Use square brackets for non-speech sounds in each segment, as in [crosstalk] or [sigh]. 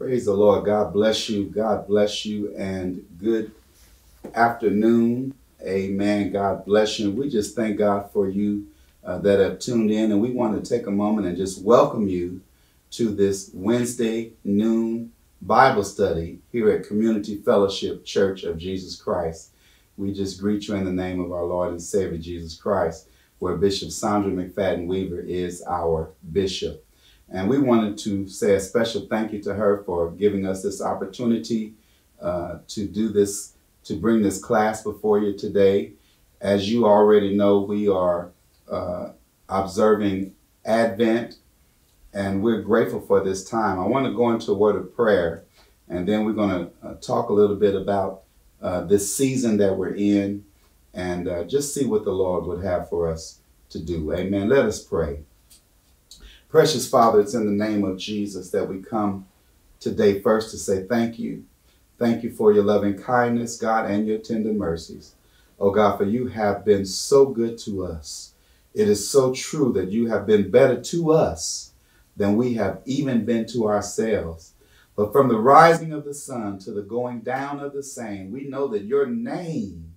Praise the Lord. God bless you. God bless you. And good afternoon. Amen. God bless you. We just thank God for you uh, that have tuned in. And we want to take a moment and just welcome you to this Wednesday noon Bible study here at Community Fellowship Church of Jesus Christ. We just greet you in the name of our Lord and Savior Jesus Christ, where Bishop Saundra McFadden Weaver is our bishop. And we wanted to say a special thank you to her for giving us this opportunity uh, to do this, to bring this class before you today. As you already know, we are uh, observing Advent, and we're grateful for this time. I want to go into a word of prayer, and then we're going to uh, talk a little bit about uh, this season that we're in and uh, just see what the Lord would have for us to do. Amen. Let us pray. Precious Father, it's in the name of Jesus that we come today first to say thank you. Thank you for your loving kindness, God, and your tender mercies. Oh God, for you have been so good to us. It is so true that you have been better to us than we have even been to ourselves. But from the rising of the sun to the going down of the same, we know that your name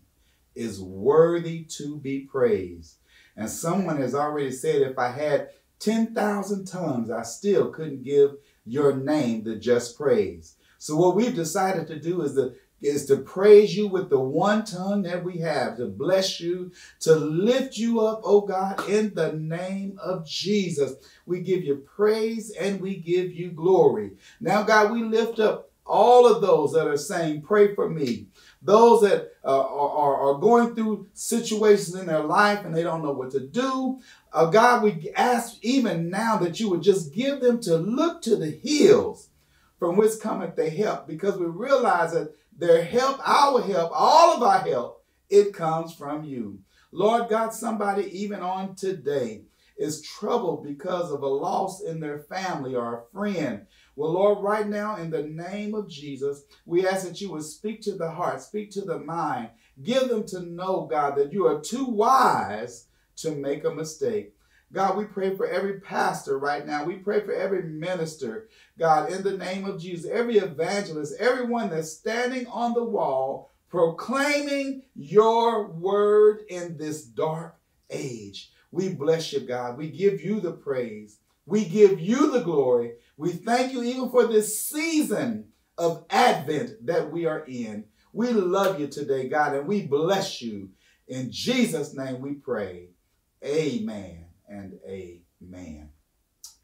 is worthy to be praised. And someone has already said, if I had 10,000 tongues, I still couldn't give your name the just praise. So what we've decided to do is to is to praise you with the one tongue that we have, to bless you, to lift you up, oh God, in the name of Jesus. We give you praise and we give you glory. Now, God, we lift up all of those that are saying, Pray for me. Those that uh, are, are going through situations in their life and they don't know what to do. Uh, God, we ask even now that you would just give them to look to the hills from which cometh their help because we realize that their help, our help, all of our help, it comes from you. Lord God, somebody even on today is troubled because of a loss in their family or a friend. Well, Lord, right now, in the name of Jesus, we ask that you would speak to the heart, speak to the mind, give them to know, God, that you are too wise to make a mistake. God, we pray for every pastor right now. We pray for every minister, God, in the name of Jesus, every evangelist, everyone that's standing on the wall proclaiming your word in this dark age. We bless you, God. We give you the praise. We give you the glory. We thank you even for this season of Advent that we are in. We love you today, God, and we bless you. In Jesus' name we pray. Amen and amen.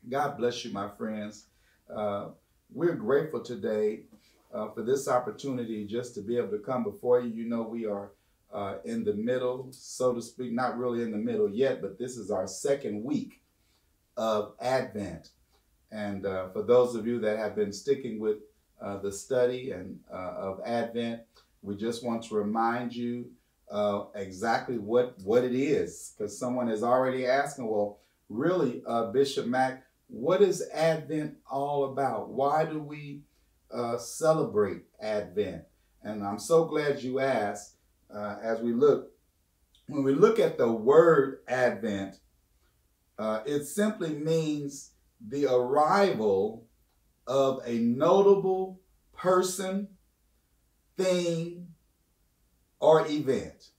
God bless you, my friends. Uh, we're grateful today uh, for this opportunity just to be able to come before you. You know, we are uh, in the middle, so to speak, not really in the middle yet, but this is our second week of Advent. And uh, for those of you that have been sticking with uh, the study and uh, of Advent, we just want to remind you uh, exactly what what it is, because someone is already asking, well, really, uh, Bishop Mack, what is Advent all about? Why do we celebrate Advent? And I'm so glad you asked. As we look, when we look at the word Advent, uh, it simply means the arrival of a notable person, thing, or event.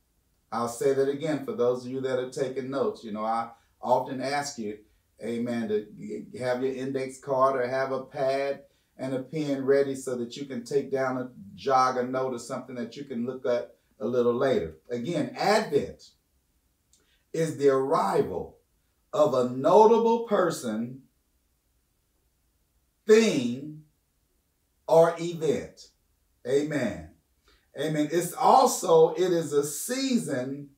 I'll say that again for those of you that are taking notes. You know, I often ask you, amen, to have your index card or have a pad and a pen ready so that you can take down a jog a note or something that you can look at a little later. Again, Advent is the arrival of a notable person, thing, or event. Amen. Amen. It's also, it is a season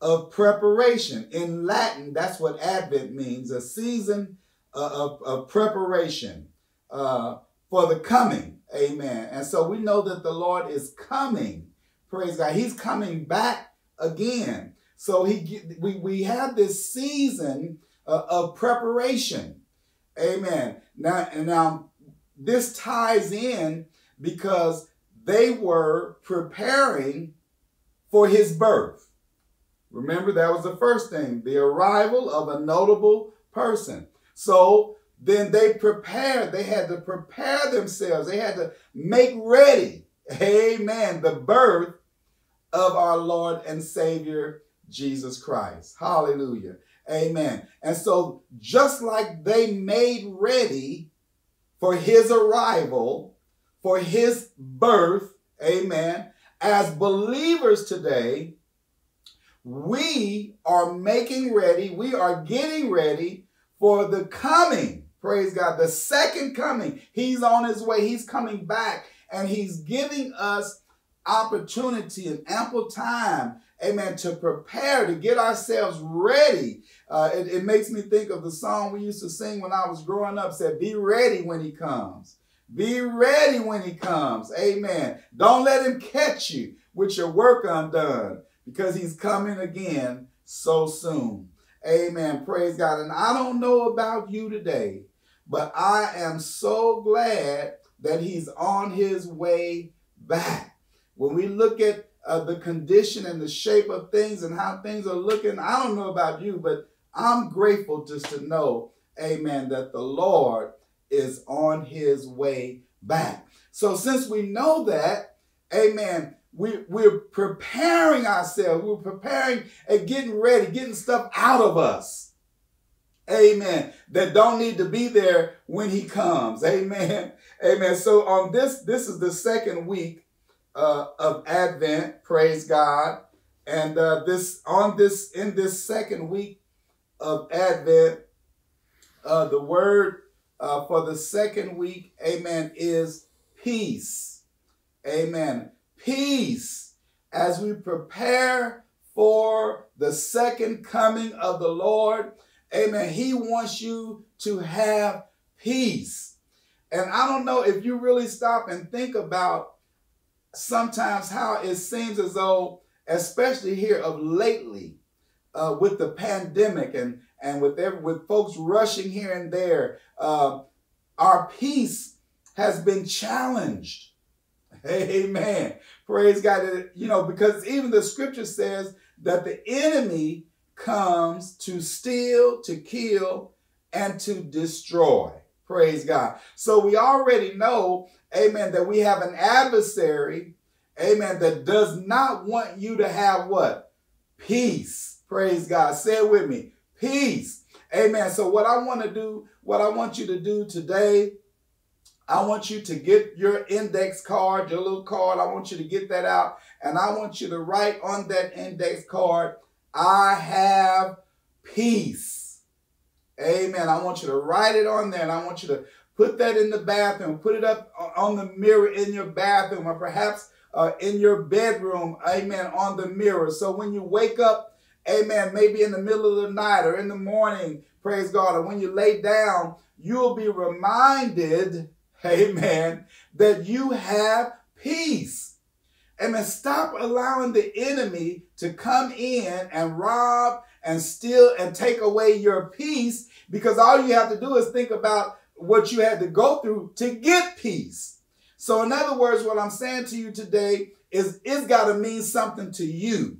of preparation. In Latin, that's what Advent means, a season of, of preparation uh, for the coming. Amen. And so we know that the Lord is coming. Praise God. He's coming back again. So he we, we have this season uh, of preparation. Amen. Now, and now this ties in because they were preparing for his birth. Remember, that was the first thing the arrival of a notable person. So then they prepared. They had to prepare themselves. They had to make ready, amen, the birth of our Lord and Savior Jesus Christ. Hallelujah. Amen. And so, just like they made ready for his arrival, for his birth, amen, as believers today, we are making ready, we are getting ready for the coming, praise God, the second coming. He's on his way, he's coming back, and he's giving us opportunity and ample time, amen, to prepare, to get ourselves ready. Uh, it, it makes me think of the song we used to sing when I was growing up, said, Be ready when he comes. Be ready when he comes. Amen. Don't let him catch you with your work undone because he's coming again so soon. Amen. Praise God. And I don't know about you today, but I am so glad that he's on his way back. When we look at uh, the condition and the shape of things and how things are looking, I don't know about you, but I'm grateful just to know, amen, that the Lord is on his way back. So since we know that, amen, we, we're preparing ourselves. We're preparing and getting ready, getting stuff out of us. Amen. That don't need to be there when he comes. Amen. Amen. So on this, this is the second week uh, of Advent. Praise God. And uh, this on this in this second week of Advent, uh, the word uh, for the second week, amen, is peace. Amen. Peace as we prepare for the second coming of the Lord. Amen. He wants you to have peace. And I don't know if you really stop and think about sometimes how it seems as though, especially here of lately, uh, with the pandemic and and with every, with folks rushing here and there, uh, our peace has been challenged. [laughs] Amen. Praise God. You know, because even the scripture says that the enemy comes to steal, to kill, and to destroy. Praise God. So we already know, amen, that we have an adversary, amen, that does not want you to have what? Peace. Praise God. Say it with me. Peace. Amen. So what I want to do, what I want you to do today, I want you to get your index card, your little card. I want you to get that out. And I want you to write on that index card, I have peace. Amen. I want you to write it on there and I want you to put that in the bathroom, put it up on the mirror in your bathroom or perhaps uh, in your bedroom. Amen. On the mirror. So when you wake up Amen. Maybe in the middle of the night or in the morning, praise God. And when you lay down, you'll be reminded, [laughs] amen, that you have peace. Amen. Stop allowing the enemy to come in and rob and steal and take away your peace because all you have to do is think about what you had to go through to get peace. So, in other words, what I'm saying to you today is it's got to mean something to you.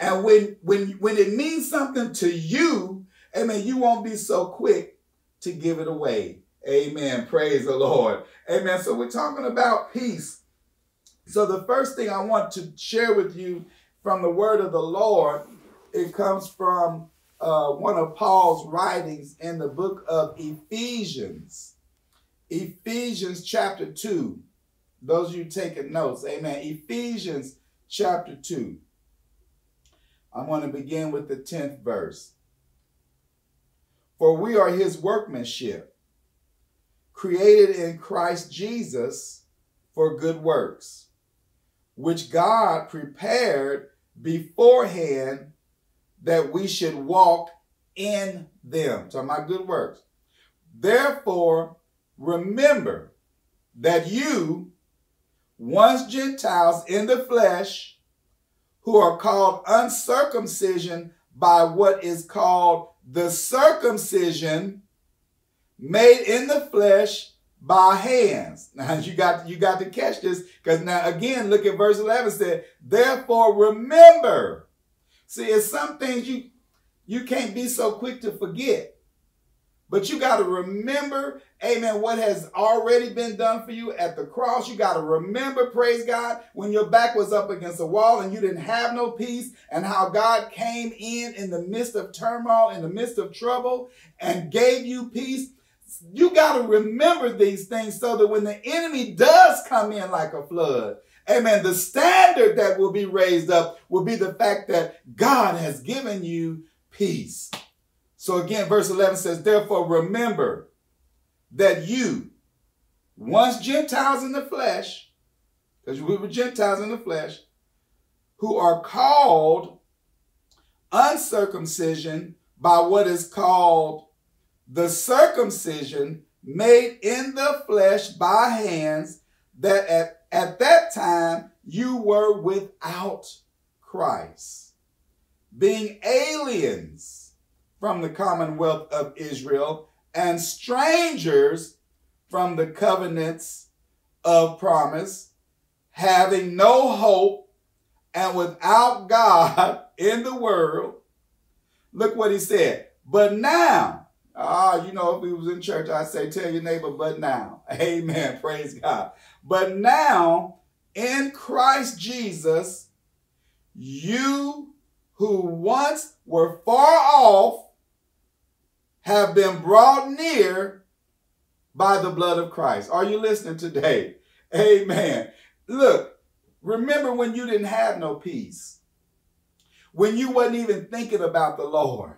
And when when when it means something to you, amen, you won't be so quick to give it away. Amen. Praise the Lord. Amen. So we're talking about peace. So the first thing I want to share with you from the word of the Lord, it comes from uh, one of Paul's writings in the book of Ephesians. Ephesians chapter 2. Those of you taking notes, amen. Ephesians chapter 2. I'm going to begin with the 10th verse. For we are his workmanship, created in Christ Jesus for good works, which God prepared beforehand that we should walk in them. So my good works. Therefore, remember that you, once Gentiles in the flesh, who are called uncircumcision by what is called the circumcision made in the flesh by hands. [laughs] Now you got you got to catch this because now again look at verse 11 said, therefore remember. See, it's some things you you can't be so quick to forget. But you got to remember, amen, what has already been done for you at the cross. You got to remember, praise God, when your back was up against the wall and you didn't have no peace, and how God came in in the midst of turmoil, in the midst of trouble, and gave you peace. You got to remember these things so that when the enemy does come in like a flood, amen, the standard that will be raised up will be the fact that God has given you peace. So again, verse 11 says, Therefore remember that you, once Gentiles in the flesh, because we were Gentiles in the flesh, who are called uncircumcision by what is called the circumcision made in the flesh by hands, that at, at that time you were without Christ, being aliens from the commonwealth of Israel and strangers from the covenants of promise, having no hope and without God [laughs] in the world. Look what he said. But now, ah, you know, if we was in church, I'd say, tell your neighbor, but now. [laughs] Amen. Praise God. But now, in Christ Jesus, you who once were far off have been brought near by the blood of Christ. Are you listening today? [laughs] Amen. Look, remember when you didn't have no peace, when you wasn't even thinking about the Lord.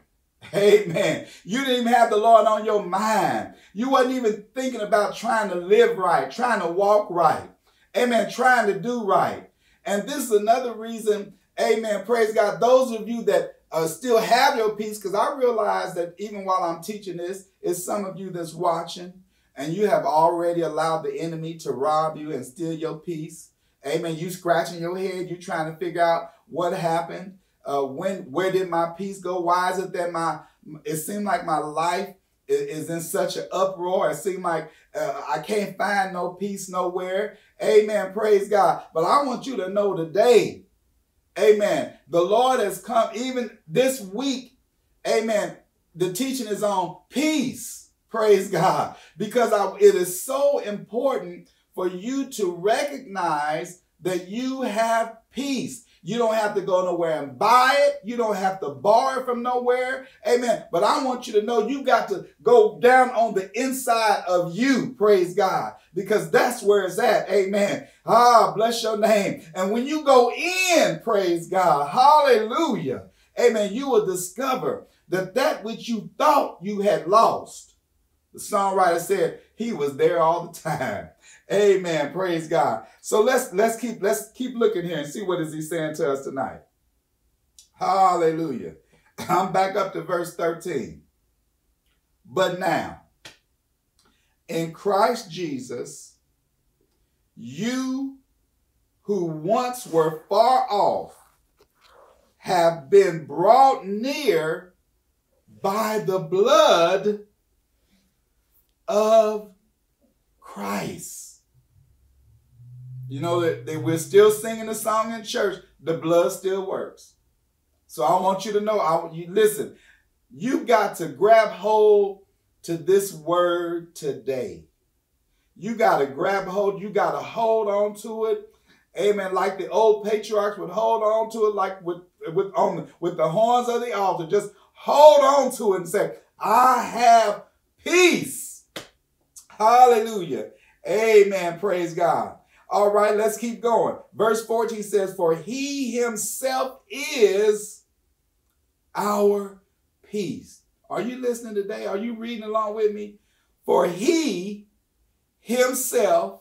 Amen. You didn't even have the Lord on your mind. You wasn't even thinking about trying to live right, trying to walk right. Amen. Trying to do right. And this is another reason, amen. Praise God. Those of you that uh, still have your peace because I realize that even while I'm teaching this, it's some of you that's watching and you have already allowed the enemy to rob you and steal your peace. Amen. You scratching your head, you trying to figure out what happened. Uh, when, where did my peace go? Why is it that my, it seemed like my life is, in such an uproar. It seemed like uh, I can't find no peace nowhere. Amen. Praise God. But I want you to know today Amen. The Lord has come even this week. Amen. The teaching is on peace. Praise God. Because I, it is so important for you to recognize that you have peace. You don't have to go nowhere and buy it. You don't have to borrow it from nowhere. Amen. But I want you to know you got to go down on the inside of you. Praise God. Because that's where it's at. Amen. Ah, bless your name. And when you go in, praise God. Hallelujah. Amen. You will discover that that which you thought you had lost, the songwriter said he was there all the time. Amen. Praise God. So let's let's keep let's keep looking here and see what is he saying to us tonight. Hallelujah. [laughs] I'm back up to verse 13. But now, in Christ Jesus, you who once were far off have been brought near by the blood of Christ. You know that, that we're still singing the song in church. The blood still works. So I want you to know. I you listen. You got to grab hold to this word today. You got to grab hold. You got to hold on to it. Amen. Like the old patriarchs would hold on to it, like with with on with the horns of the altar. Just hold on to it and say, "I have peace." Hallelujah. Amen. Praise God. All right, let's keep going. Verse 14 says, For he himself is our peace. Are you listening today? Are you reading along with me? For he himself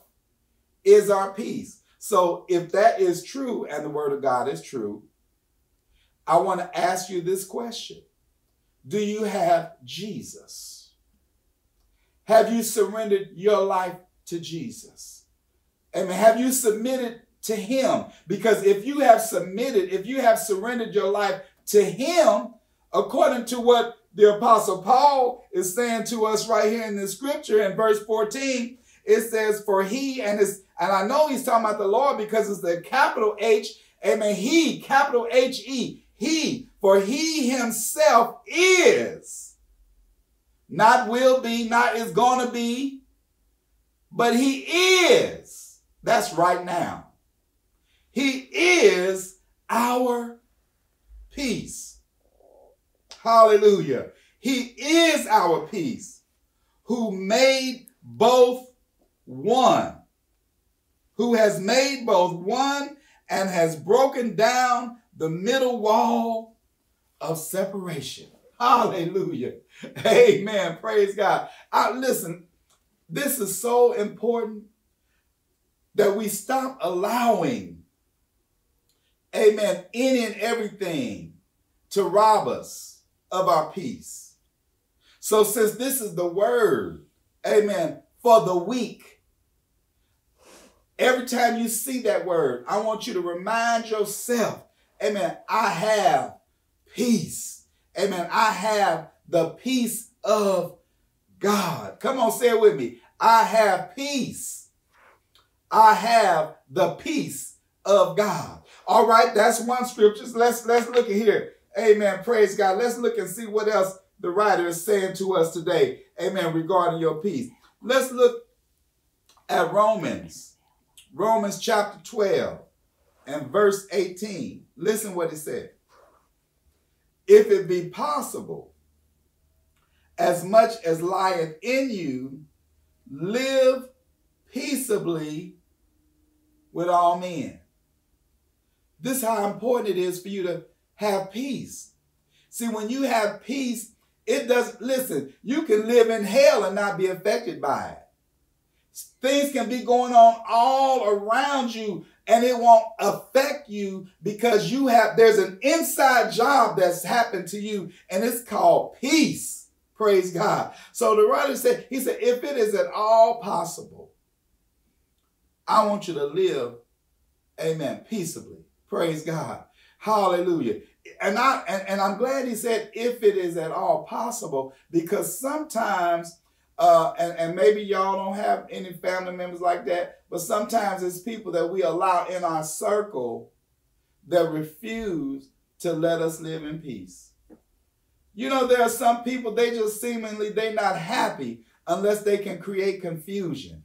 is our peace. So if that is true and the word of God is true, I want to ask you this question. Do you have Jesus? Have you surrendered your life to Jesus? Amen. Have you submitted to him? Because if you have submitted, if you have surrendered your life to him, according to what the apostle Paul is saying to us right here in the scripture in verse 14, it says, for he and his, and I know he's talking about the Lord because it's the capital H, amen, he, capital H-E, he, for he himself is not will be, not is going to be, but He is. That's right now. He is our peace. Hallelujah. He is our peace who made both one, who has made both one and has broken down the middle wall of separation. Hallelujah. [laughs] Amen. Praise God. I, listen, this is so important that we stop allowing, amen, any and everything to rob us of our peace. So, since this is the word, amen, for the week, every time you see that word, I want you to remind yourself, amen, I have peace. Amen. I have the peace of God. Come on, say it with me. I have peace. I have the peace of God. All right, that's one scripture. Let's let's look at here. Amen. Praise God. Let's look and see what else the writer is saying to us today. Amen. Regarding your peace. Let's look at Romans. Romans chapter 12 and verse 18. Listen what it said. If it be possible, as much as lieth in you, live peaceably with all men. This is how important it is for you to have peace. See, when you have peace, it does, listen, you can live in hell and not be affected by it. Things can be going on all around you and it won't affect you because you have, there's an inside job that's happened to you and it's called peace. Praise God. So the writer said, he said, if it is at all possible, I want you to live, amen, peaceably. Praise God. Hallelujah. And I and, and I'm glad he said if it is at all possible, because sometimes uh, and, and maybe y'all don't have any family members like that, but sometimes it's people that we allow in our circle that refuse to let us live in peace. You know, there are some people, they just seemingly, they not happy unless they can create confusion.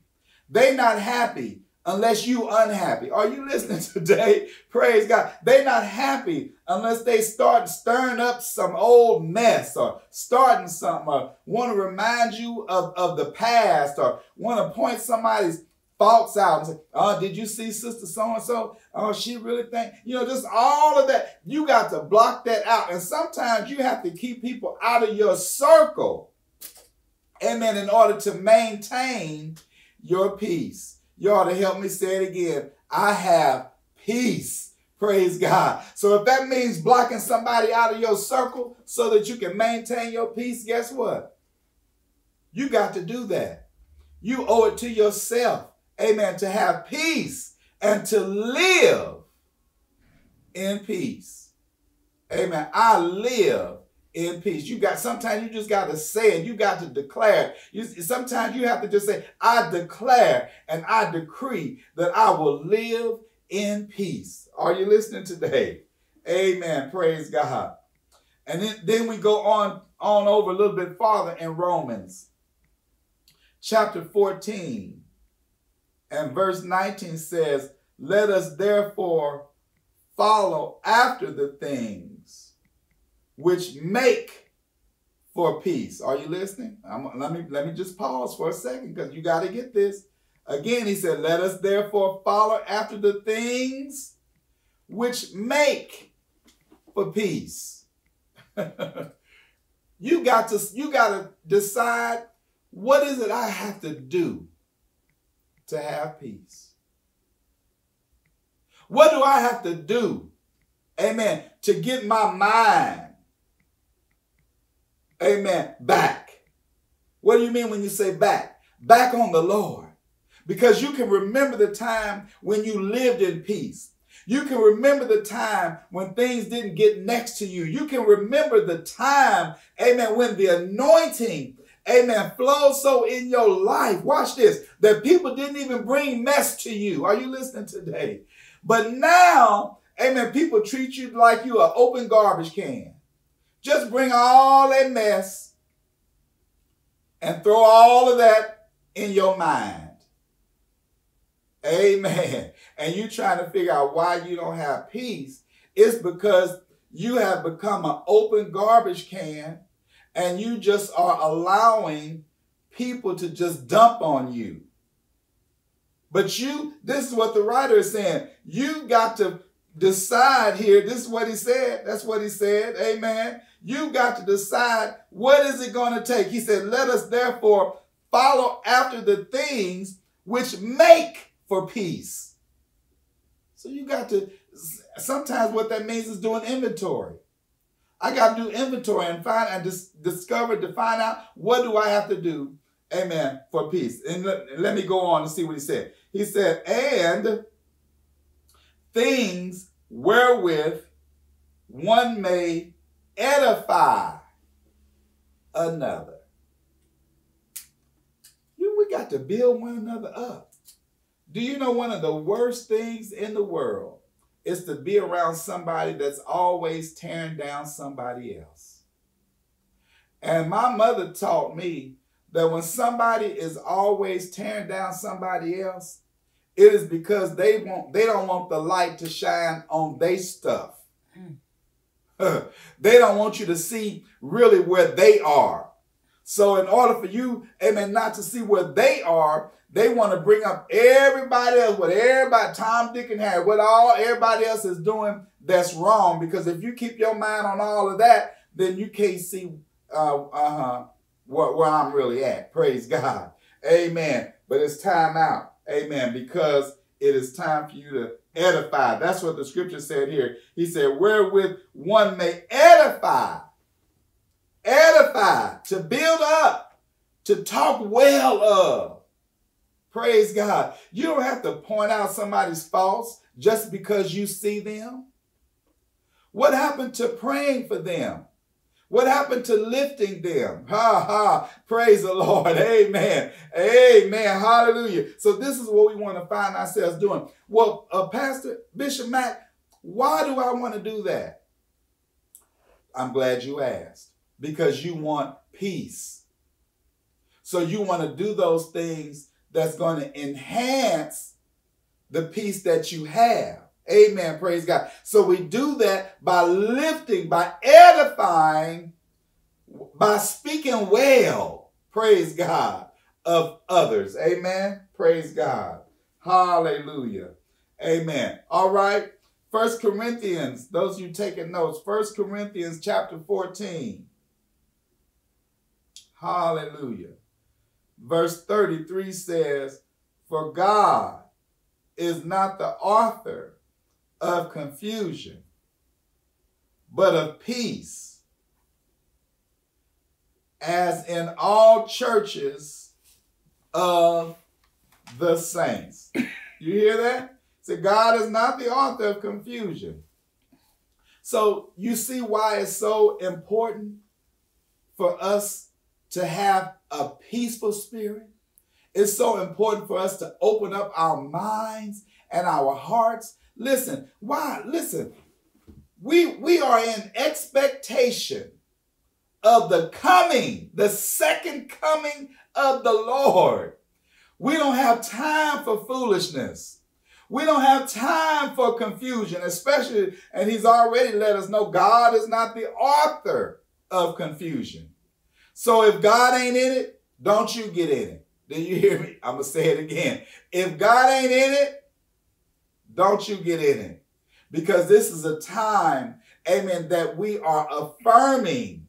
They not happy unless you unhappy. Are you listening [laughs] today? Praise God. They're not happy unless they start stirring up some old mess or starting something uh, or want to remind you of, of the past or want to point somebody's faults out and say, oh, did you see sister so-and-so? Oh, she really think, you know, just all of that. You got to block that out. And sometimes you have to keep people out of your circle. Amen. In order to maintain your peace. Ought to help me say it again. I have peace. Praise God. So if that means blocking somebody out of your circle so that you can maintain your peace, guess what? You got to do that. You owe it to yourself amen, to have peace and to live in peace. Amen. I live in peace. You got sometimes you just got to say it. You got to declare. You, sometimes you have to just say, I declare and I decree that I will live in peace. Are you listening today? Amen. Praise God. And then, then we go on, on over a little bit farther in Romans chapter 14 and verse 19 says, Let us therefore follow after the things which make for peace. Are you listening? I'm, let, me, let me just pause for a second because you got to get this. Again, he said, Let us therefore follow after the things which make for peace. [laughs] you got to you got to decide what is it I have to do to have peace? What do I have to do, amen, to get my mind, amen, back? What do you mean when you say back? Back on the Lord. Because you can remember the time when you lived in peace. You can remember the time when things didn't get next to you. You can remember the time, amen, when the anointing amen, flow so in your life. Watch this, that people didn't even bring mess to you. Are you listening today? But now, amen, people treat you like you an open garbage can. Just bring all that mess and throw all of that in your mind. Amen. [laughs] And you trying to figure out why you don't have peace, it's because you have become an open garbage can and you just are allowing people to just dump on you. But you, this is what the writer is saying. You got to decide here. This is what he said. That's what he said. Amen. You got to decide what is it going to take. He said, let us therefore follow after the things which make for peace. So you got to, sometimes what that means is doing inventory. I got to do inventory and find and dis- discover to find out what do I have to do, amen, for peace. And let, let me go on and see what he said. He said, and things wherewith one may edify another. You, we got to build one another up. Do you know one of the worst things in the world is to be around somebody that's always tearing down somebody else? And my mother taught me that when somebody is always tearing down somebody else, it is because they want they don't want the light to shine on their stuff. [laughs] They don't want you to see really where they are. So in order for you, amen, not to see where they are, they want to bring up everybody else, what everybody, Tom, Dick, and Harry, what all everybody else is doing that's wrong. Because if you keep your mind on all of that, then you can't see uh, uh-huh, where, where I'm really at. Praise God. Amen. But it's time out. Amen. Because it is time for you to edify. That's what the scripture said here. He said, wherewith one may edify. Edify, to build up, to talk well of. Praise God. You don't have to point out somebody's faults just because you see them. What happened to praying for them? What happened to lifting them? Ha ha. Praise the Lord. Amen. Amen. Hallelujah. So this is what we want to find ourselves doing. Well, uh, Pastor Bishop Mack, why do I want to do that? I'm glad you asked. Because you want peace. So you want to do those things that's going to enhance the peace that you have. Amen. Praise God. So we do that by lifting, by edifying, by speaking well, praise God, of others. Amen. Praise God. Hallelujah. Amen. All right. First Corinthians, those of you taking notes, First Corinthians chapter 14. Hallelujah. Verse 33 says, For God is not the author of confusion, but of peace, as in all churches of the saints. You hear that? So God is not the author of confusion. So you see why it's so important for us to have a peaceful spirit. It's so important for us to open up our minds and our hearts Listen, why? Listen, we, we are in expectation of the coming, the second coming of the Lord. We don't have time for foolishness. We don't have time for confusion, especially, and he's already let us know God is not the author of confusion. So if God ain't in it, don't you get in it. Do you hear me? I'm going to say it again. If God ain't in it, don't you get in it. Because this is a time, amen, that we are affirming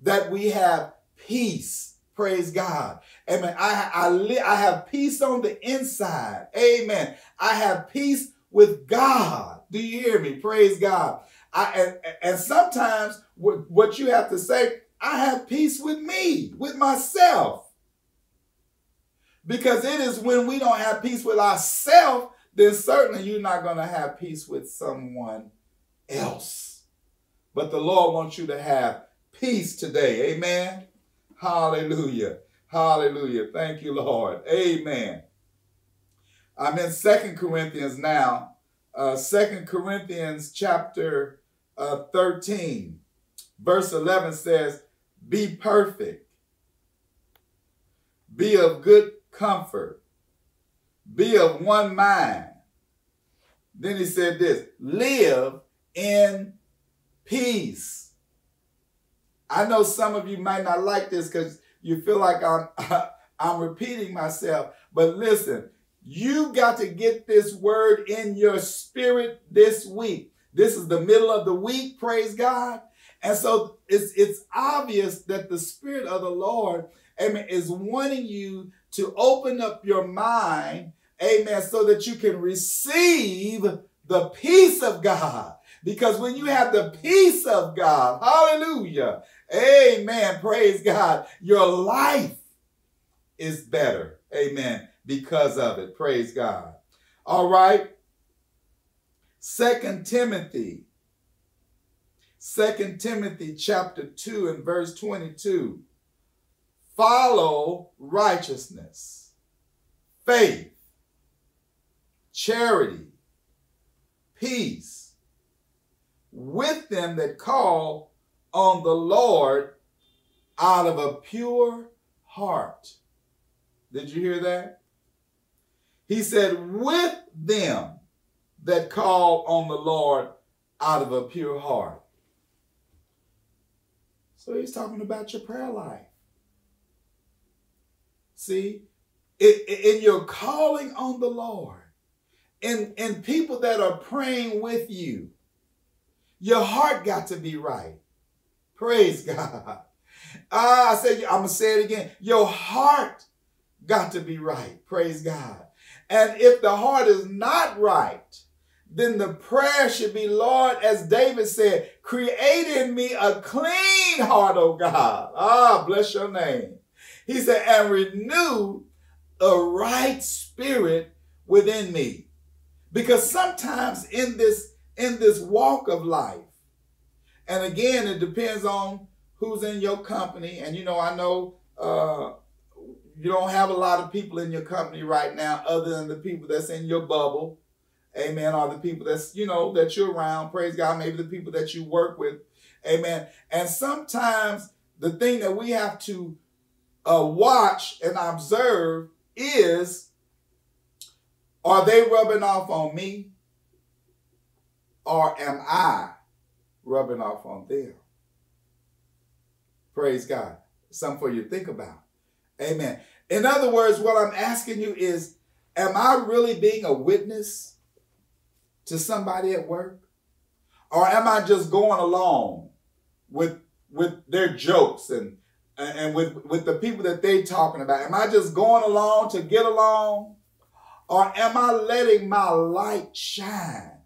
that we have peace. Praise God. Amen. I, I, li- I have peace on the inside. Amen. I have peace with God. Do you hear me? Praise God. I, and, and sometimes what, what you have to say, I have peace with me, with myself. Because it is when we don't have peace with ourselves then certainly you're not going to have peace with someone else. But the Lord wants you to have peace today. Amen. Hallelujah. Hallelujah. Thank you, Lord. Amen. I'm in Second Corinthians now. Uh, 2 Corinthians chapter uh, 13, verse 11 says, Be perfect, Be of good comfort. Be of one mind. Then he said this live in peace. I know some of you might not like this because you feel like I'm [laughs] I'm repeating myself, but listen, you got to get this word in your spirit this week. This is the middle of the week, praise God. And so it's it's obvious that the spirit of the Lord, amen, is wanting you to open up your mind, amen, so that you can receive the peace of God. Because when you have the peace of God, hallelujah, amen, praise God, your life is better, amen, because of it, praise God. All right. Second Timothy, Second Timothy chapter 2 and verse 22. Follow righteousness, faith, charity, peace with them that call on the Lord out of a pure heart. Did you hear that? He said, with them that call on the Lord out of a pure heart. So he's talking about your prayer life. See, in your calling on the Lord, and, and people that are praying with you, your heart got to be right. Praise [laughs] God. Ah, I said, I'm going to say it again. Your heart got to be right. Praise God. And if the heart is not right, then the prayer should be, Lord, as David said, create in me a clean heart, oh God. Ah, bless your name. He said, and renew a right spirit within me. Because sometimes in this in this walk of life, and again, it depends on who's in your company. And you know, I know uh, you don't have a lot of people in your company right now, other than the people that's in your bubble. Amen. Or the people that's you know that you're around. Praise God. Maybe the people that you work with. Amen. And sometimes the thing that we have to uh, watch and observe is are they rubbing off on me? Or am I rubbing off on them? Praise God. Something for you to think about. Amen. In other words, what I'm asking you is Am I really being a witness to somebody at work? Or am I just going along with with their jokes and and with, with the people that they're talking about? Am I just going along to get along? Or am I letting my light shine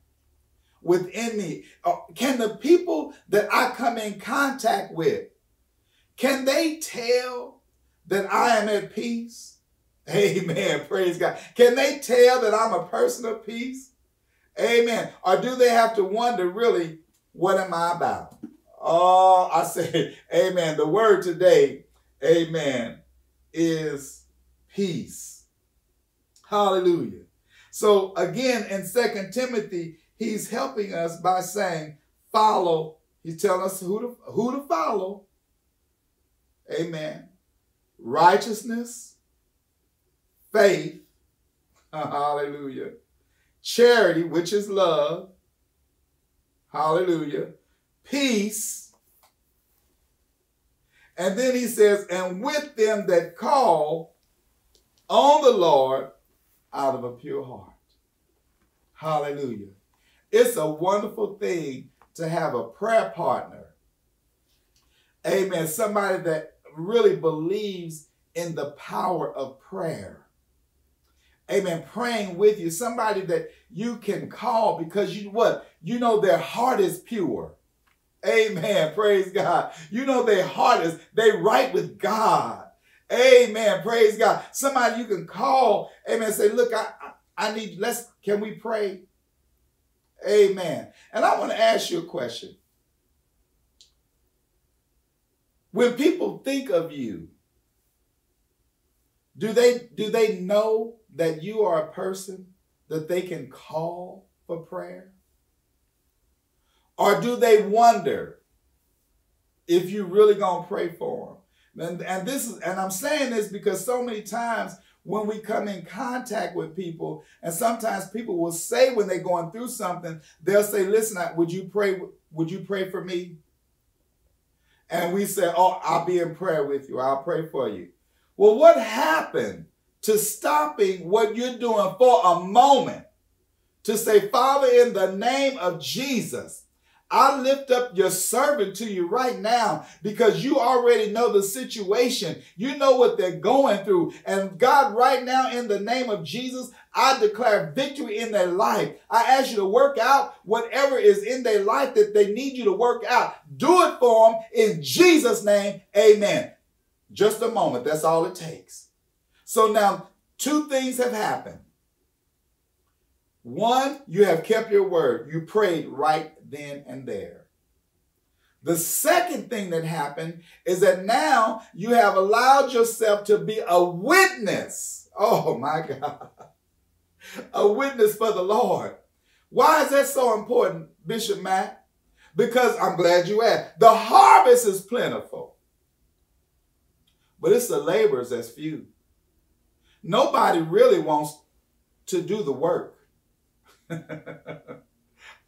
within me? Or can the people that I come in contact with, can they tell that I am at peace? Amen. [laughs] Praise God. Can they tell that I'm a person of peace? Amen. Or do they have to wonder, really, what am I about? Oh, I say, [laughs] amen. The word today, amen, is peace. Hallelujah. So again, in Second Timothy, he's helping us by saying, follow. He's telling us who to, who to follow. Amen. Righteousness, faith, [laughs] hallelujah. Charity, which is love, hallelujah. Peace. And then he says, and with them that call on the Lord out of a pure heart. Hallelujah. It's a wonderful thing to have a prayer partner. Amen. Somebody that really believes in the power of prayer. Amen. Praying with you. Somebody that you can call because you what? You know their heart is pure. Amen. Praise God. You know their heart is, they right with God. Amen. Praise God. Somebody you can call. Amen. Say, look, I, I need, let's, can we pray? Amen. And I want to ask you a question. When people think of you, do they do they know that you are a person that they can call for prayer? Or do they wonder if you're really going to pray for them? And, and this is, and I'm saying this because so many times when we come in contact with people, and sometimes people will say when they're going through something, they'll say, "Listen, would you pray? Would you pray for me?" And we say, "Oh, I'll be in prayer with you. I'll pray for you." Well, what happened to stopping what you're doing for a moment to say, Father, in the name of Jesus, I lift up your servant to you right now because you already know the situation. You know what they're going through. And God, right now, in the name of Jesus, I declare victory in their life. I ask you to work out whatever is in their life that they need you to work out. Do it for them in Jesus' name. Amen. Just a moment. That's all it takes. So now, two things have happened. One, you have kept your word. You prayed right then and there. The second thing that happened is that now you have allowed yourself to be a witness. Oh my God. A witness for the Lord. Why is that so important, Bishop Matt? Because I'm glad you asked. The harvest is plentiful, but it's the laborers that's few. Nobody really wants to do the work. [laughs]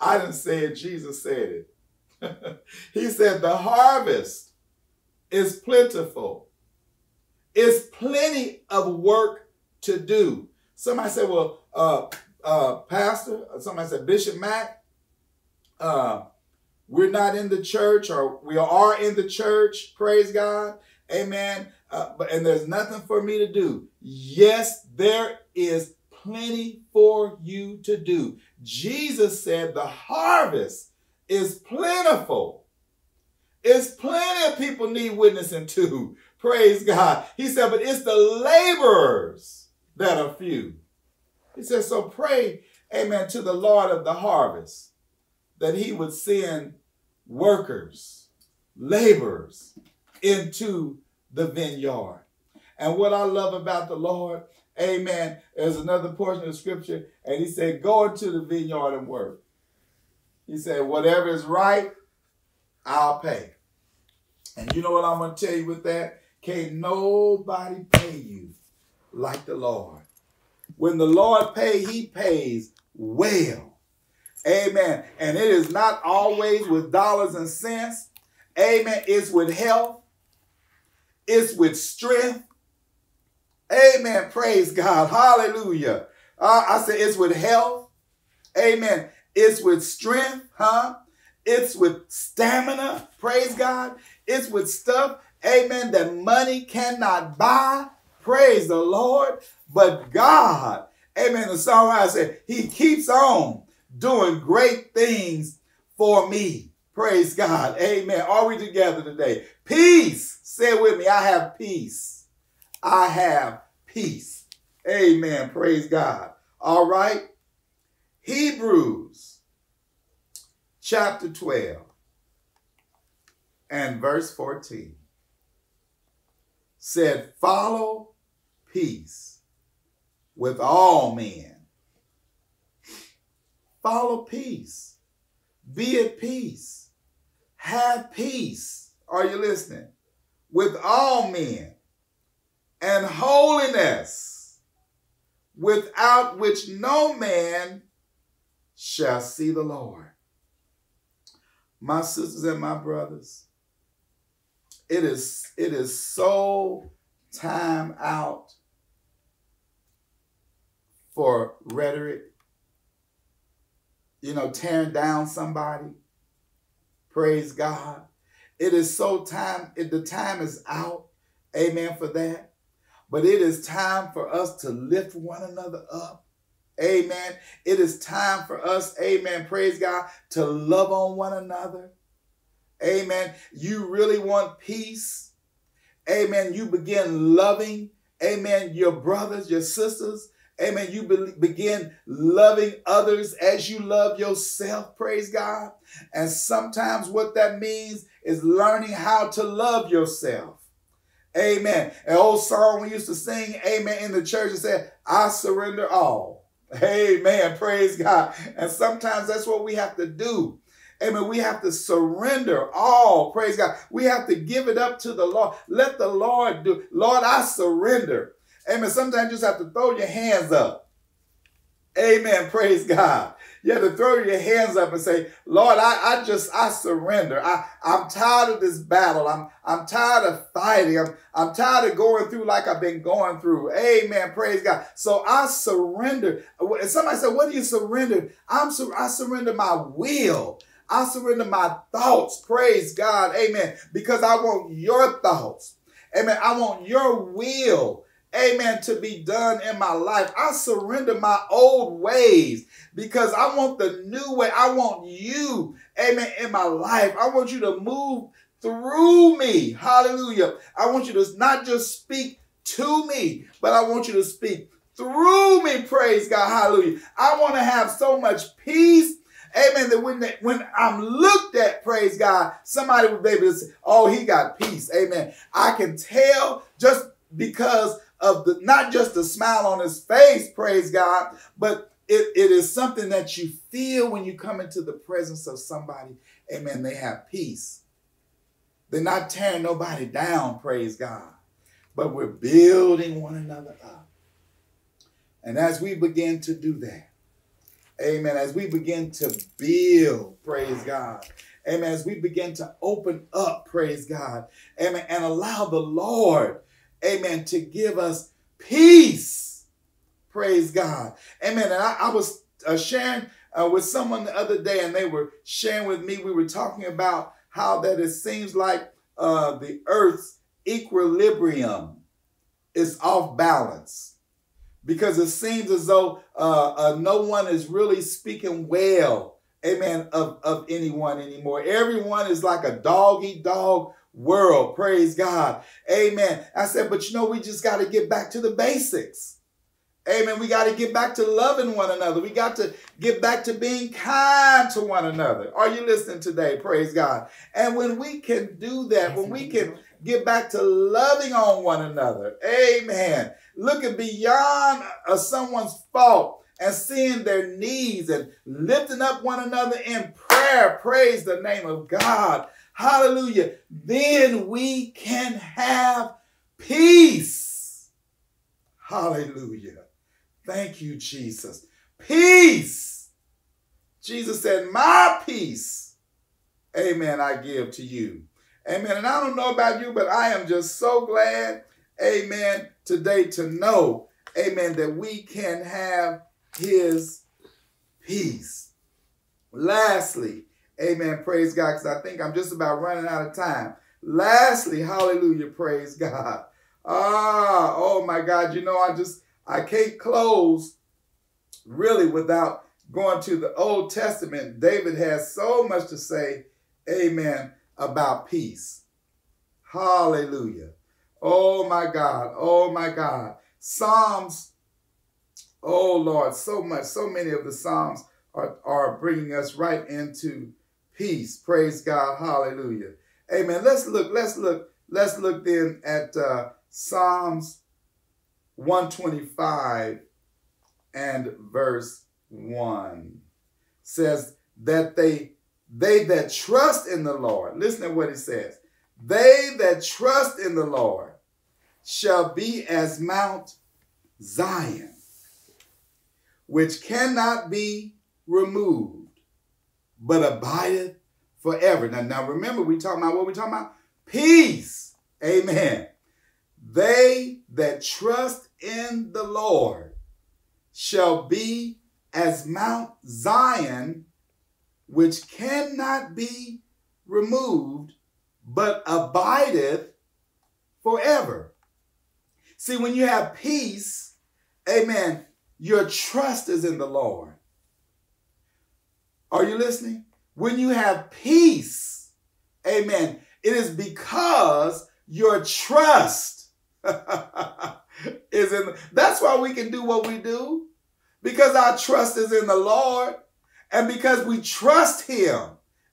I didn't say it, Jesus said it. [laughs] he said, The harvest is plentiful. It's plenty of work to do. Somebody said, Well, uh, uh, Pastor, somebody said, Bishop Mack, uh, we're not in the church, or we are in the church, praise God. Amen. Uh, but and there's nothing for me to do. Yes, there is plenty for you to do. Jesus said the harvest is plentiful. It's plenty of people need witnessing to. Praise God. He said, but it's the laborers that are few. He said, so pray, amen, to the Lord of the harvest that he would send workers, laborers into the vineyard. And what I love about the Lord Amen. There's another portion of scripture, and he said, Go into the vineyard and work. He said, Whatever is right, I'll pay. And you know what I'm going to tell you with that? Can't nobody pay you like the Lord. When the Lord pay, he pays well. Amen. And it is not always with dollars and cents. Amen. It's with health. It's with strength. Amen. Praise God. Hallelujah. Uh, I said it's with health. Amen. It's with strength, huh? It's with stamina. Praise God. It's with stuff, amen, that money cannot buy. Praise the Lord. But God, amen, the songwriter said, He keeps on doing great things for me. Praise God. Amen. Are we together today? Peace. Say with me, I have peace. I have peace. Amen. Praise God. All right. Hebrews chapter 12 and verse 14 said, Follow peace with all men. Follow peace. Be at peace. Have peace. Are you listening? With all men and holiness, without which no man shall see the Lord. My sisters and my brothers, it is, it is so time out for rhetoric, you know, tearing down somebody. Praise God. It is so time, the time is out, amen, for that. But it is time for us to lift one another up. Amen. It is time for us, amen, praise God, to love on one another. Amen. You really want peace. Amen. You begin loving, amen, your brothers, your sisters. Amen. You be- begin loving others as you love yourself. Praise God. And sometimes what that means is learning how to love yourself. Amen. An old song we used to sing, Amen, in the church and said, I surrender all. Amen. Praise God. And sometimes that's what we have to do. Amen. We have to surrender all. Praise God. We have to give it up to the Lord. Let the Lord do. Lord, I surrender. Amen. Sometimes you just have to throw your hands up. Amen. Praise God. You have to throw your hands up and say, Lord, I, I just, I surrender. I, I'm tired of this battle. I'm, I'm tired of fighting. I'm, I'm tired of going through like I've been going through. Amen. Praise God. So I surrender. Somebody said, what do you surrender? I'm, I surrender my will. I surrender my thoughts. Praise God. Amen. Because I want your thoughts. Amen. I want your will amen, to be done in my life. I surrender my old ways because I want the new way. I want you, amen, in my life. I want you to move through me. Hallelujah. I want you to not just speak to me, but I want you to speak through me. Praise God. Hallelujah. I want to have so much peace. Amen. That when, they, when I'm looked at, praise God, somebody will be able to say, oh, he got peace. Amen. I can tell just because of the not just the smile on his face, praise God, but it, it is something that you feel when you come into the presence of somebody. Amen. They have peace. They're not tearing nobody down, praise God, but we're building one another up. And as we begin to do that, amen, as we begin to build, praise God, amen, as we begin to open up, praise God, amen, and allow the Lord amen, to give us peace. Praise God. Amen. And I, I was uh, sharing uh, with someone the other day, and they were sharing with me, we were talking about how that it seems like uh, the earth's equilibrium is off balance because it seems as though uh, uh, no one is really speaking well, amen, of, of anyone anymore. Everyone is like a dog eat dog world. Praise God. Amen. I said, but you know, we just got to get back to the basics. Amen. We got to get back to loving one another. We got to get back to being kind to one another. Are you listening today? Praise God. And when we can do that, when we can get back to loving on one another, amen. Looking beyond uh, someone's fault and seeing their needs and lifting up one another in prayer. Praise the name of God. Hallelujah. Then we can have peace. Hallelujah. Thank you, Jesus. Peace. Jesus said, My peace, amen, I give to you. Amen. And I don't know about you, but I am just so glad, amen, today to know, amen, that we can have his peace. Lastly, Amen. Praise God. Because I think I'm just about running out of time. Lastly, hallelujah. Praise [laughs] God. Ah, oh my God. You know, I just, I can't close really without going to the Old Testament. David has so much to say, amen, about peace. Hallelujah. Oh my God. Oh my God. Psalms, oh Lord, so much, so many of the Psalms are, are bringing us right into peace. Praise God. Hallelujah. Amen. Let's look, let's look, let's look then at uh, Psalms 125 and verse 1 says that they they that trust in the Lord, listen to what it says. They that trust in the Lord shall be as Mount Zion, which cannot be removed but abideth forever. Now, now remember, we talking about what we talking about? Peace. Amen. They that trust in the Lord shall be as Mount Zion, which cannot be removed, but abideth forever. See, when you have peace, amen, your trust is in the Lord. Are you listening? When you have peace, amen, it is because your trust [laughs] is in. That's why we can do what we do, because our trust is in the Lord. And because we trust Him,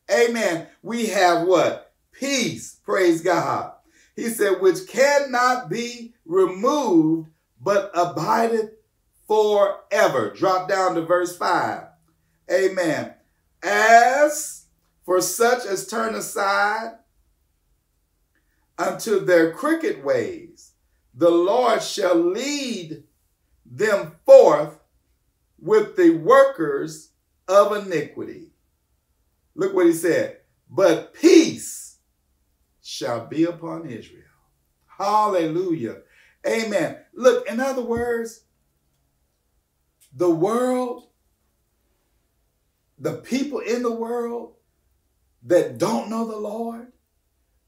amen, we have what? Peace. Praise God. He said, which cannot be removed, but abideth forever. Drop down to verse 5. Amen as For such as turn aside unto their crooked ways, the Lord shall lead them forth with the workers of iniquity. Look what he said. But peace shall be upon Israel. Hallelujah. Amen. Look, in other words, the world, the people in the world that don't know the Lord,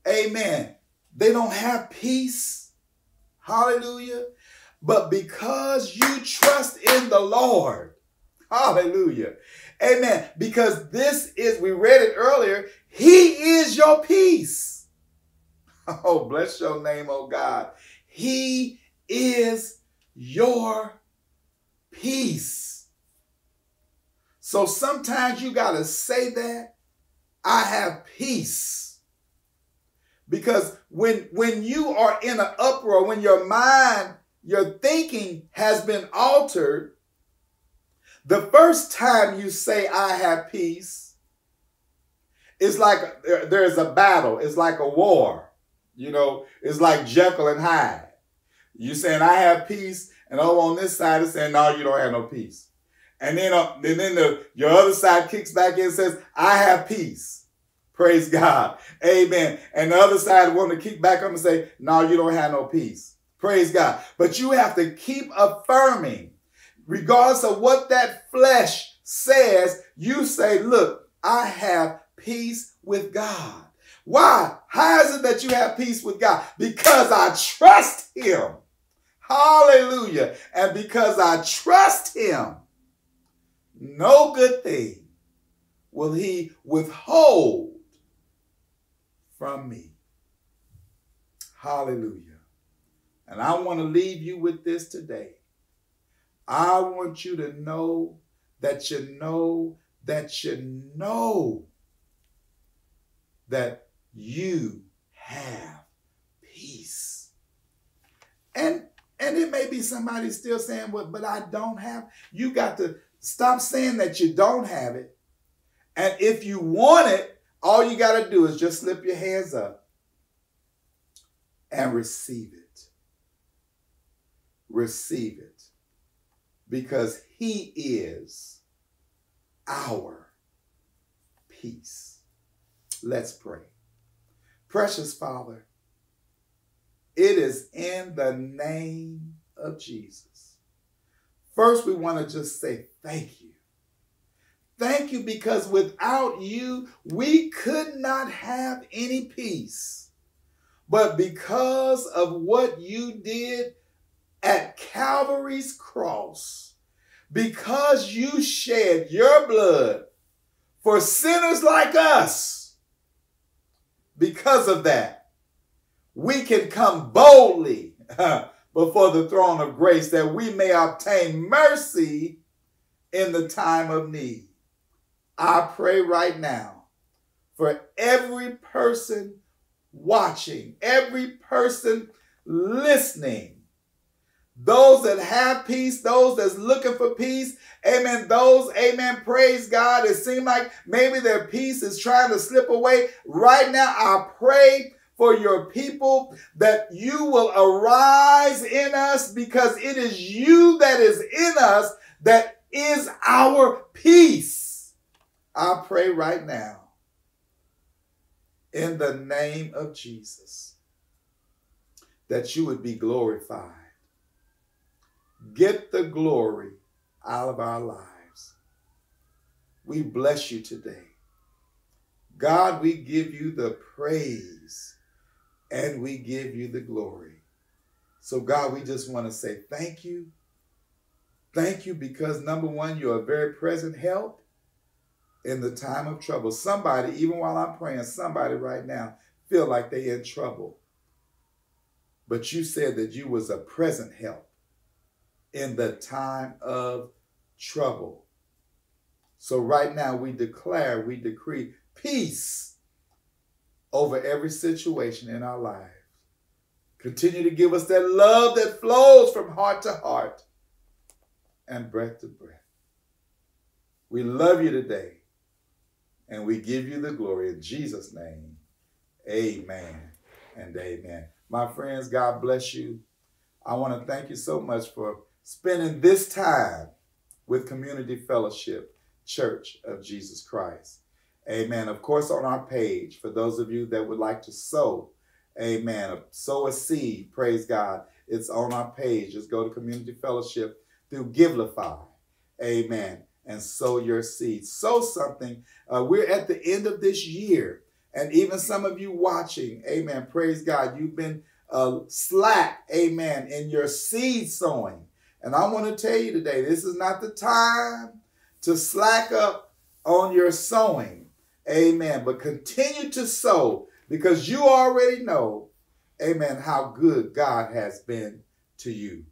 amen, they don't have peace. Hallelujah. But because you trust in the Lord, hallelujah. Amen. Because this is, we read it earlier, He is your peace. [laughs] Oh, bless your name, oh God. He is your peace. So sometimes you got to say that I have peace. Because when when you are in an uproar, when your mind, your thinking has been altered, the first time you say I have peace, it's like there's a battle, it's like a war. You know, it's like Jekyll and Hyde. You saying I have peace, and over on this side is saying no, you don't have no peace. And then, uh, and then the, your other side kicks back in and says I have peace. Praise God. Amen. And the other side want to kick back up and say no, you don't have no peace. Praise God. But you have to keep affirming, regardless of what that flesh says. You say, look, I have peace with God. Why? How is it that you have peace with God? Because I trust Him. Hallelujah. And because I trust Him, no good thing will He withhold from me. Hallelujah. And I want to leave you with this today. I want you to know that you know that you know that you have peace. And and it may be somebody still saying, well, but I don't have. You got to stop saying that you don't have it. And if you want it, all you got to do is just slip your hands up and receive it. Receive it. Because he is our peace. Let's pray. Precious Father, it is in the name of Jesus. First, we want to just say thank you. Thank you because without you, we could not have any peace. But because of what you did at Calvary's cross, because you shed your blood for sinners like us, because of that, we can come boldly [laughs] uh, before the throne of grace that we may obtain mercy in the time of need. I pray right now for every person watching, every person listening, those that have peace, those that's looking for peace, amen. Those, amen, praise God. It seems like maybe their peace is trying to slip away. Right now, I pray for your people that you will arise in us because it is you that is in us that is our peace. I pray right now in the name of Jesus that you would be glorified Get the glory out of our lives. We bless you today. God, we give you the praise and we give you the glory. So, God, we just want to say thank you. Thank you because, number one, you're a very present help in the time of trouble. Somebody, even while I'm praying, somebody right now feel like they're in trouble. But you said that you was a present help in the time of trouble. So, right now, we declare, we decree peace over every situation in our lives. Continue to give us that love that flows from heart to heart and breath to breath. We love you today. and we give you the glory in Jesus' name. Amen and amen. My friends, God bless you. I want to thank you so much for spending this time with Community Fellowship Church of Jesus Christ. Amen. Of course, on our page, for those of you that would like to sow, amen, sow a seed, praise God, it's on our page. Just go to Community Fellowship through Givelify, amen, and sow your seed. Sow something. Uh, we're at the end of this year, and even some of you watching, amen, praise God, you've been uh, slack, amen, in your seed sowing. And I want to tell you today, this is not the time to slack up on your sowing. Amen. But continue to sow because you already know, amen, how good God has been to you.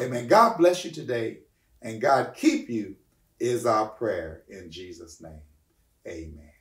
Amen. God bless you today and God keep you is our prayer in Jesus' name. Amen.